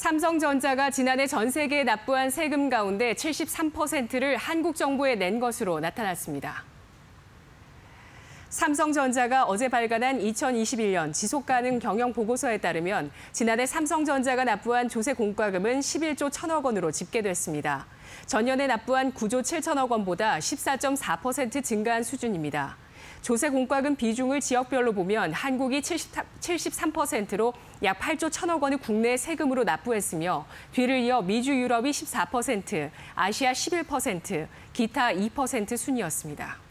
삼성전자가 지난해 전 세계에 납부한 세금 가운데 73%를 한국 정부에 낸 것으로 나타났습니다. 삼성전자가 어제 발간한 2021년 지속가능 경영 보고서에 따르면 지난해 삼성전자가 납부한 조세 공과금은 11조 1천억 원으로 집계됐습니다. 전년에 납부한 9조 7천억 원보다 14.4% 증가한 수준입니다. 조세 공과금 비중을 지역별로 보면 한국이 73%로 약 8조 1천억 원을 국내 세금으로 납부했으며 뒤를 이어 미주 유럽이 14%, 아시아 11%, 기타 2% 순이었습니다.